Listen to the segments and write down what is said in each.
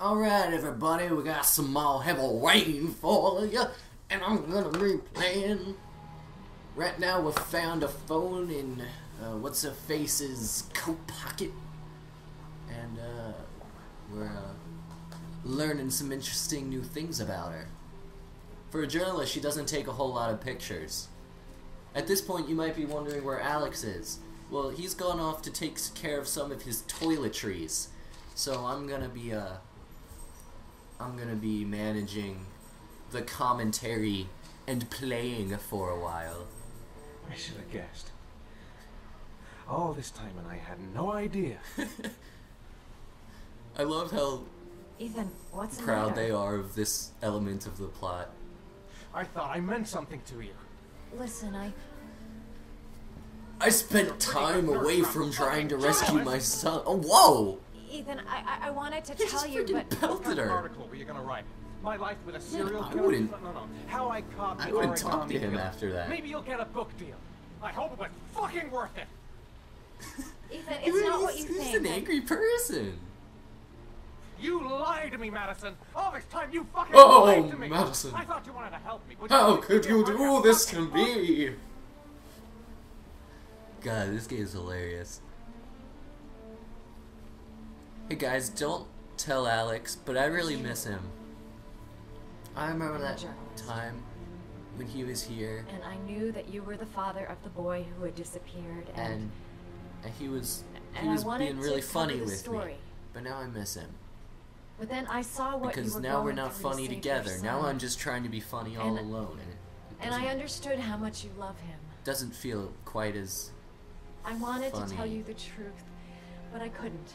Alright, everybody, we got some more heavy rain for you, and I'm gonna be playing. Right now, we found a phone in uh, what's her face's coat pocket, and uh, we're uh, learning some interesting new things about her. For a journalist, she doesn't take a whole lot of pictures. At this point, you might be wondering where Alex is. Well, he's gone off to take care of some of his toiletries. So I'm gonna be uh I'm gonna be managing the commentary and playing for a while. I should have guessed. All this time and I had no idea. I love how Ethan, what's proud matter? they are of this element of the plot. I thought I meant something to you. Listen, I. I spent time away from trying to rescue my son. Oh, whoa! Ethan, I, I, I wanted to He tell you, but. What pelted her. article were you gonna write? My life with a serial killer. I killer? wouldn't- No, no, no. How I caught I wouldn't talk to him killer. after that. Maybe you'll get a book deal. I hope it was fucking worth it. Ethan, it's not what you he's, he's think. an angry person. You lied to me, Madison. All this time you fucking Oh, lied to me. Madison. I thought you wanted to help me. but How you could you do a this to me? God, this game is hilarious. Hey guys, don't tell Alex, but I really miss him. I remember that time when he was here And I knew that you were the father of the boy who had disappeared, and. and he was he was being really funny with story. me. But now I miss him But then I saw what you because were now we're not through to funny together. Now. I'm just trying to be funny all And- alone, and it, it And I understood how much you love him. doesn't feel quite as I wanted to tell you the truth, but I couldn't.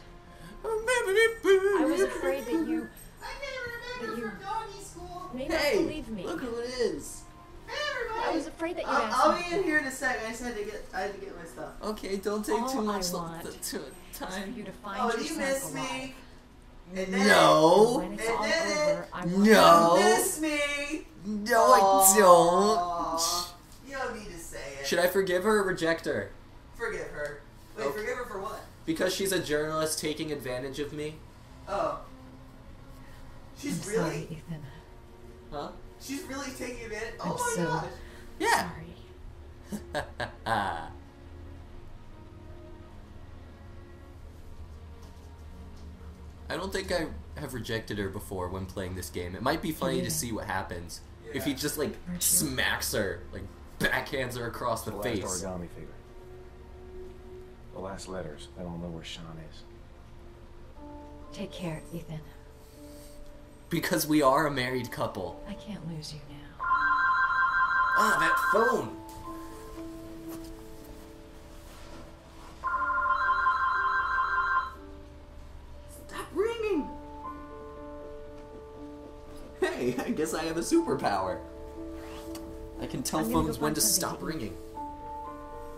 I I was afraid that you I never That you- remember from doggy school. may not Hey, believe me. look who it is. Hey, everybody. I was afraid that you I'll, I'll be in here in a sec. I just had to get. I had to get my stuff. Okay, don't take All too I much want th- to It's for time. you to find Oh, do you son miss alive. me? And then, No, And then- over, I want No. You miss me? no, I don't. You don't need to say it. Should I forgive her or reject her? Forgive her. Wait, Okay. forgive her for what? Because she's a journalist taking advantage of me? Oh. She's I'm She's sorry, really. Ethan. Huh? She's really taking advantage. Oh I'm Oh my so- gosh. Yeah. Sorry. I don't think I have rejected her before when playing this game. It might be funny to see what happens if he just like smacks her, like backhands her across the the face. origami figure. The last letters. I don't know where Shaun is. Take care, Ethan. Because we are a married couple. I can't lose you now. Ah, that phone! Stop ringing. Hey, I guess I have a superpower. I can tell I'm gonna go phones when to stop ringing.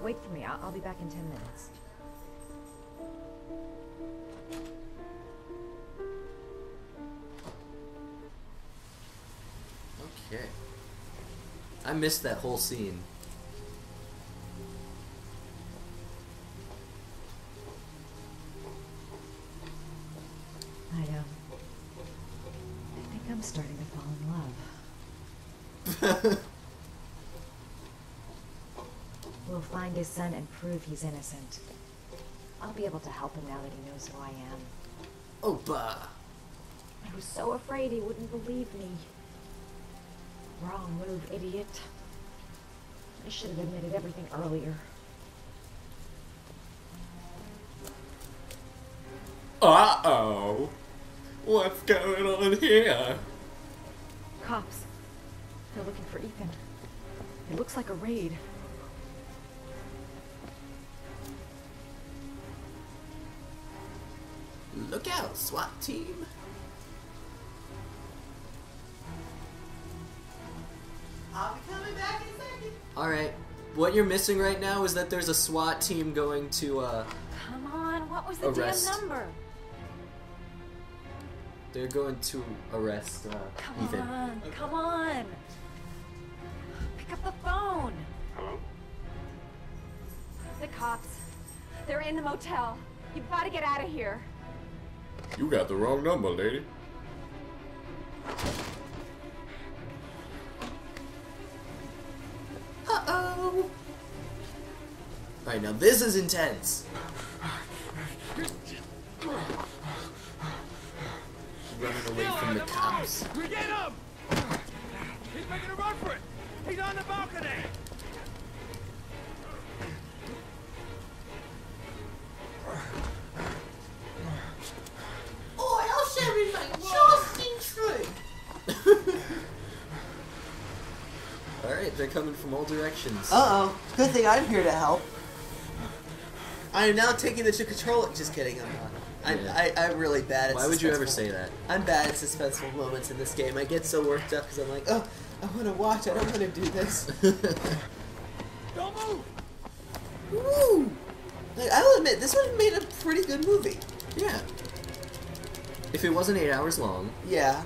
Wait for me. I'll, I'll be back in ten minutes. Okay. I missed that whole scene. I um. I think I'm starting to fall in love. We'll find his son and prove he's innocent. I'll be able to help him now that he knows who I am. Oh, Opa! I was so afraid he wouldn't believe me. Wrong move, idiot. I should have admitted everything earlier. Uh oh! What's going on here? Cops. They're looking for Ethan. It looks like a raid. Look out, SWAT team! Alright, what you're missing right now is that there's a SWAT team going to, uh, Come on, what was the Arrest. damn number? they're going to arrest, uh, Come Ethan. on, come on. Pick up the phone. Hello? The cops. They're in the motel. You've got to get out of here. You got the wrong number, lady. Alright, now this is intense. Running away from the cops. We get him! He's making a run for it! He's on the balcony! Oh, I'll my just. Alright, they're coming from all directions. Uh oh. Good thing I'm here to help. I am now taking the control. Just kidding. I'm not. I'm, Yeah. I, I'm really bad at Why would you ever say that? I'm bad at suspenseful moments in this game. I get so worked up because I'm like, oh, I want to watch. I don't want to do this. Don't move! Woo! Like, I'll admit, this would have made a pretty good movie. yeah. If it wasn't eight hours long, Yeah.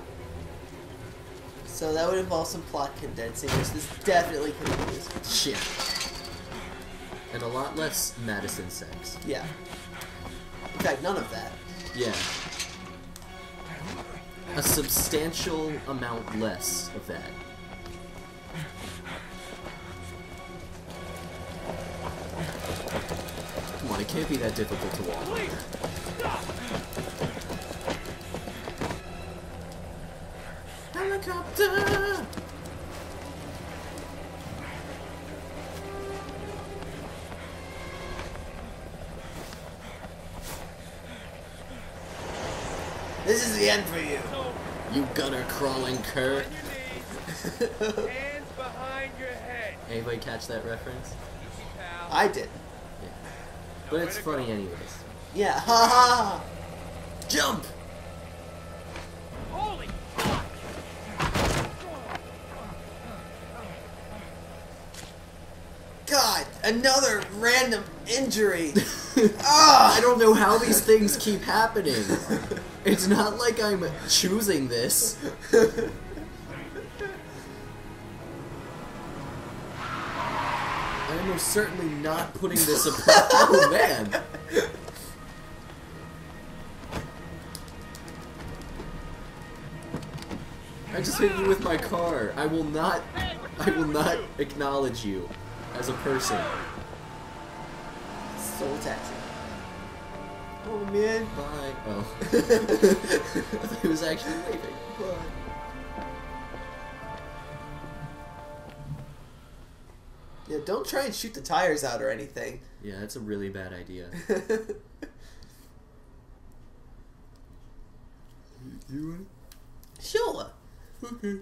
So that would involve some plot condensing, which this definitely could have used. shit. And a lot less Madison sex. Yeah. In fact, none of that. Yeah. A substantial amount less of that. Come on, it can't be that difficult to walk. Please! Stop! Helicopter! This is the end for you. So, You gunner crawling cur. on your knees, hands behind your head. Anybody catch that reference? I did. But it's funny anyways. Yeah. Ha ha. Jump! Another random injury. Ah, I don't know how these things keep happening. It's not like I'm choosing this. I'm most certainly not putting this upon. Oh man! I just hit you with my car. I will not. I will not acknowledge you as a person. Soul taxi. Oh man. Bye. Oh. I thought he was actually waving. Yeah, don't try and shoot the tires out or anything. Yeah, that's a really bad idea. You sure. Okay.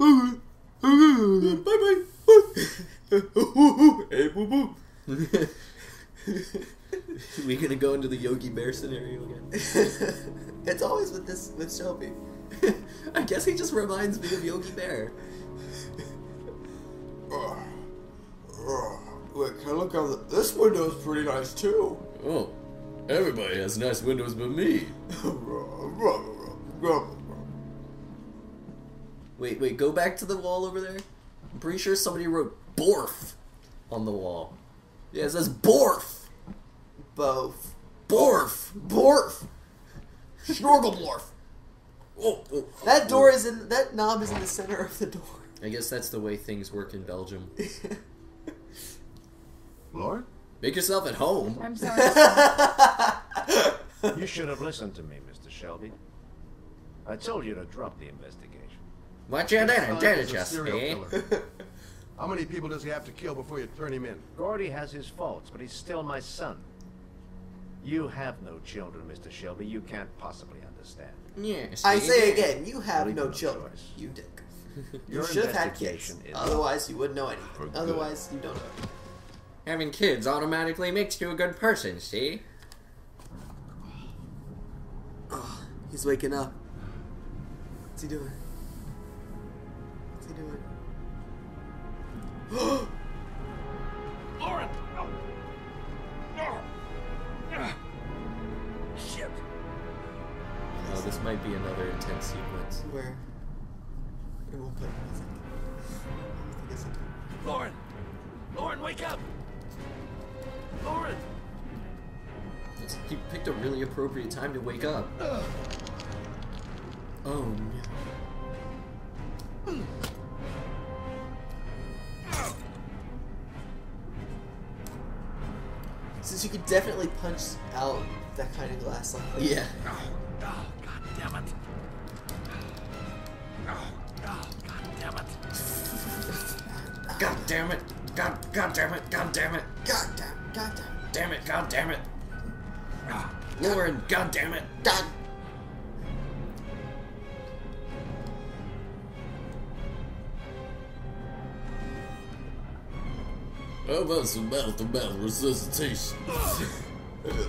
Okay. Bye bye. hey, boo boo. we gonna go into the Yogi Bear scenario again? it's always with this with Shelby. I guess he just reminds me of Yogi Bear. Wait, can I look out? The, this window's pretty nice too. Oh, everybody has nice windows but me. Wait, wait, go back to the wall over there. I'm pretty sure somebody wrote Borf on the wall. Yeah, it says Borf. Both. Borf. Borf. Schnorgelblorf. Oh, oh, oh, That door is in. That knob is in the center of the door. I guess that's the way things work in Belgium. Lord? Make yourself at home. I'm sorry. You should have listened to me, Mr. Shelby. I told you to drop the investigation. What you doing, Son did is How many people does he have to kill before you turn him in? Gordi has his faults, but he's still my son. You have no children, Mr. Shelby. You can't possibly understand. Yes. I say again, you have Leave no no children. choice. You dick. You Your should have had kids. investigation is Otherwise, you wouldn't know anything. Otherwise, you don't know. Having kids automatically makes you a good person, see? Oh, he's waking up. What's he doing? What's he doing? Lauren! No! No! Ah. Shit! Oh, this might be another intense sequence. Where? It won't play music. I guess it- Lauren! Lauren, wake up! Lauren! It's- He picked a really appropriate time to wake up. Oh no. Since you could definitely punch out that kind of glass like that. Yeah. God damn it. Oh, oh, God damn it. God damn it. God, God damn it. God damn it. God damn, god damn, Damn it. God damn it. Lauren, God damn it. god. How about some mouth-to-mouth resuscitation?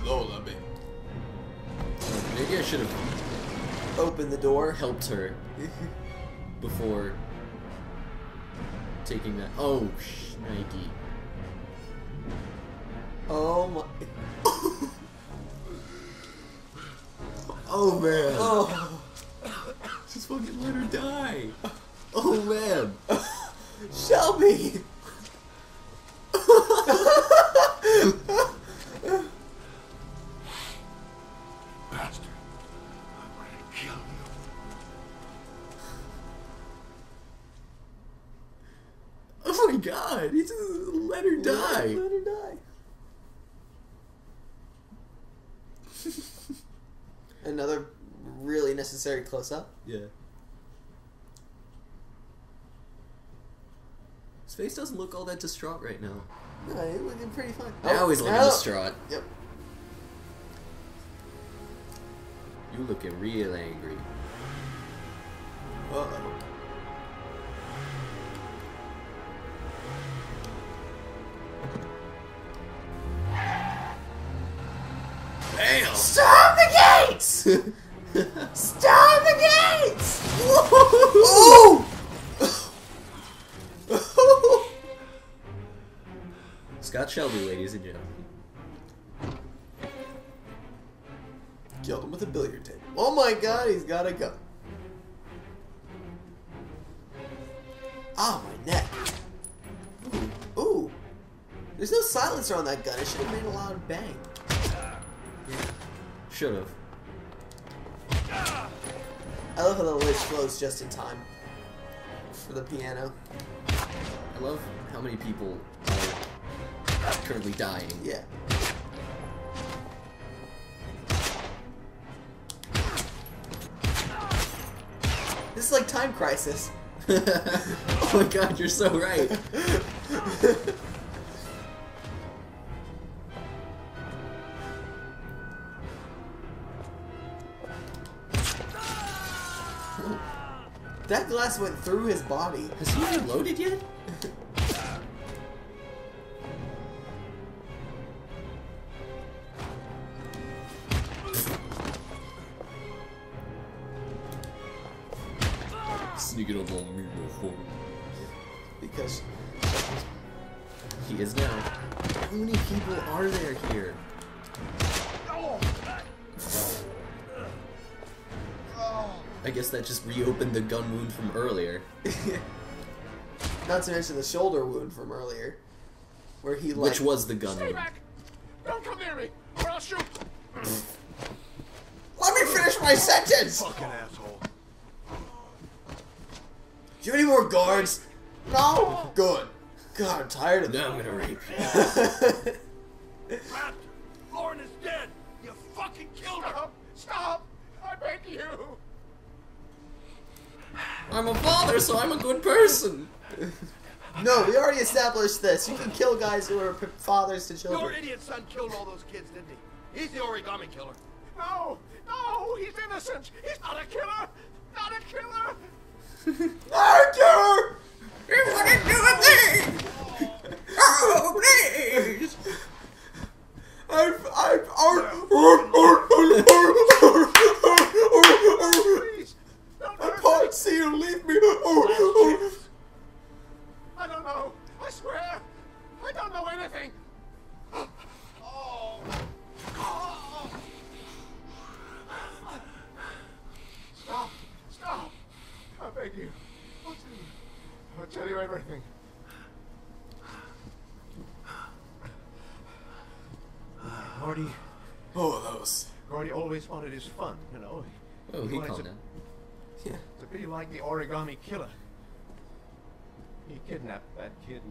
Lord, I mean. Maybe I should have opened the door. helped her before taking that. Oh, shnikey. Oh my. Oh man. Oh, Just fucking let her die. Oh man. Shelby. Close up. Yeah. His face doesn't look all that distraught right now. No, he's looking pretty fine. Now Oh, he's looking oh. distraught. Yep. You looking real angry. Uh oh. Bam! Storm the gates! Scott Shelby, ladies and gentlemen. Killed him with a billiard table. Oh my god, he's got a gun. Ah, my neck. Ooh. Ooh. There's no silencer on that gun. It should have made a loud bang. Should have. I love how the lich flows just in time for the piano. I love how many people dying. Yeah. This is like Time Crisis. oh my god, you're so right. That glass went through his body. Has he reloaded yet? Sneaking up on me, motherfucker. Because He is now. How many people are there here? I guess that just reopened the gun wound from earlier. not to mention the shoulder wound from earlier. Where he like Which was the gun Stay wound. back! Don't come near me, or I'll shoot! Let me finish my sentence! Fucking asshole. Do you have any more guards? No? Good. God, I'm tired of Now I'm gonna rape you. that. Raptor, Lauren is dead! You fucking killed her! Stop! I beg you! I'm a father, so I'm a good person. no, we already established this. You can kill guys who are fathers to children. Your idiot son killed all those kids, didn't he? He's the origami killer. No! No! He's innocent! He's not a killer! Not a killer! Arthur! Everything. Gordi, Oh, those. Gordi always wanted his fun, you know. Oh, he wanted calmed to, down. Yeah. to be like the origami killer. He kidnapped that kid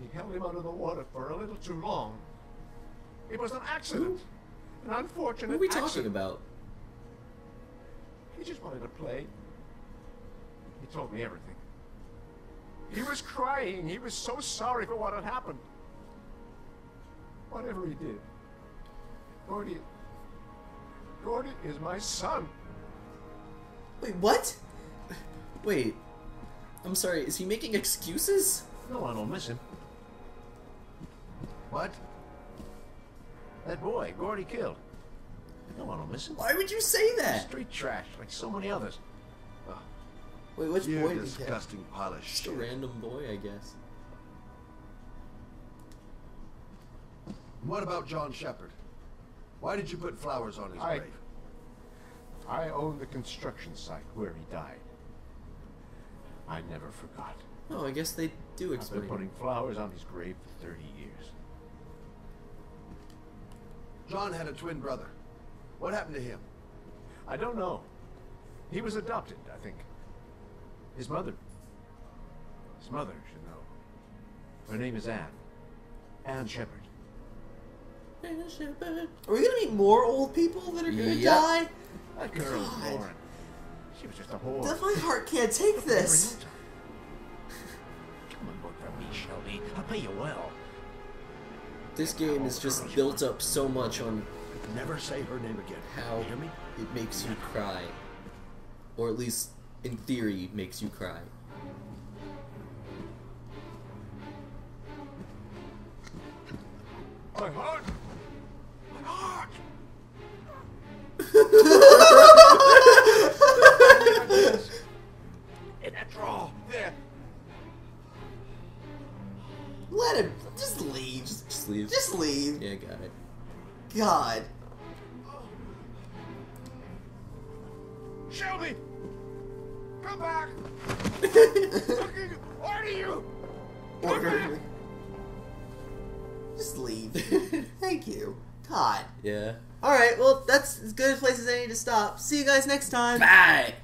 he held him under the water for a little too long. It was an accident. An unfortunate What are we talking accident. about? He just wanted to play. He told me everything. He was crying. He was so sorry for what had happened. Whatever he did. Gordi. Gordi is my son. Wait, what? Wait. I'm sorry, is he making excuses? No I don't miss him. What? That boy, Gordi killed. No I don't miss him. Why would you say that? Street trash, like so many others. Wait, which You boy did he disgusting pile of Just a random boy, I guess. What about John Sheppard? Why did you put flowers on his I- grave? I own the construction site where he died. I never forgot. Oh, I guess they do I've been putting flowers on his grave for 30 years. John had a twin brother. What happened to him? I don't know. He was adopted, I think. His mother. His mother should know. Her name is Anne. Anne Shepard. Anne Shepard. Are we gonna meet more old people that are gonna Yep. die? That girl, God. Lauren. She was just a whore. That my heart can't take this. Come and work for me, Shelby. I'll pay you well. This game is just built up so much on Never say her name again. how You hear me? it makes you cry. Or at least, in theory, makes you cry. My heart! My heart! In that drawer, there. Let him just leave. Just, Just leave. just leave. Yeah, got it. God. As good a place as any to stop. See you guys next time. Bye!